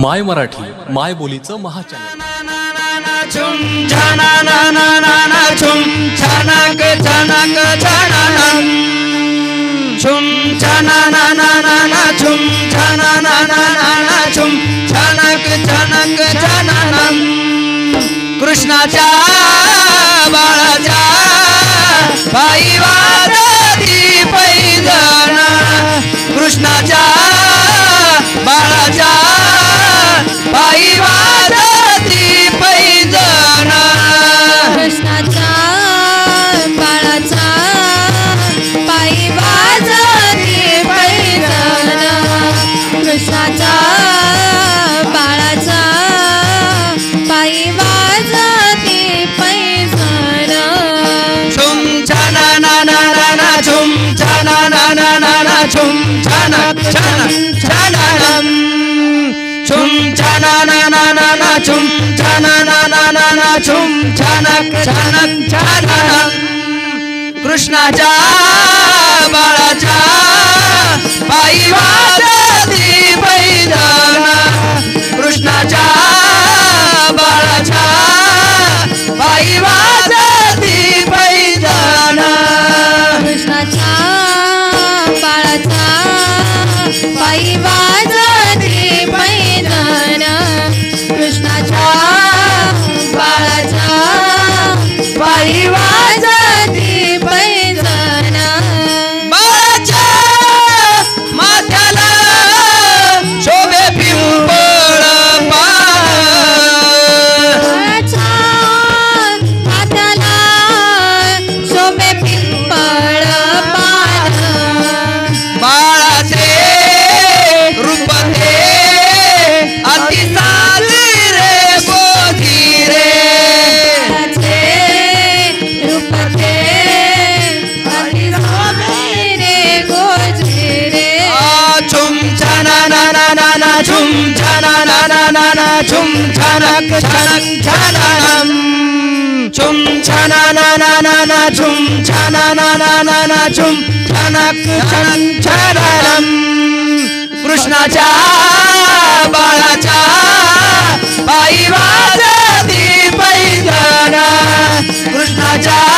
माय मराठी माय बोलीचं महाचॅनल कृष्णाच्या नकन छनम्ुम्नकन कृष्णाचार बालाचारिवा नक कृष्णाचार बालाचारा कृष्णाचार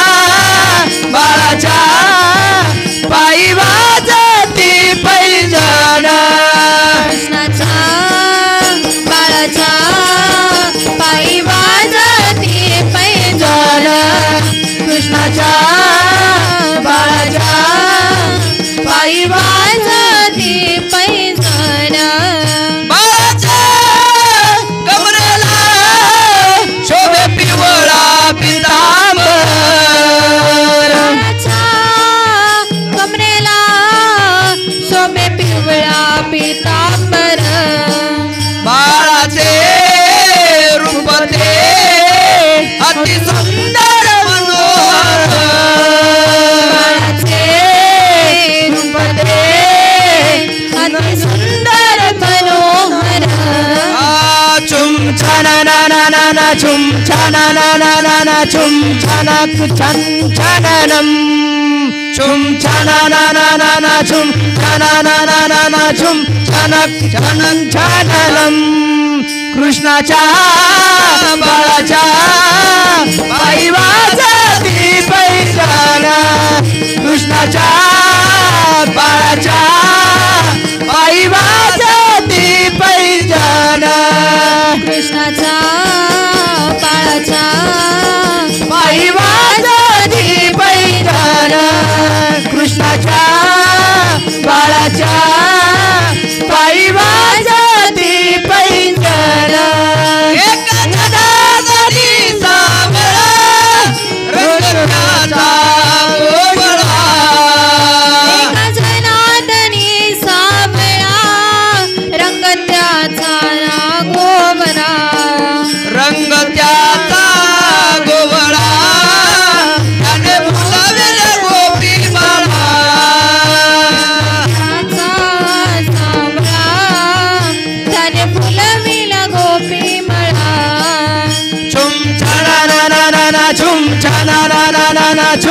차나나나나나 좀 차나나나나나 좀 차나 그찬 차나남 좀 차나나나나나 좀 차나나나나나 좀 차나 그찬 차나남 크리스나 차 바라 차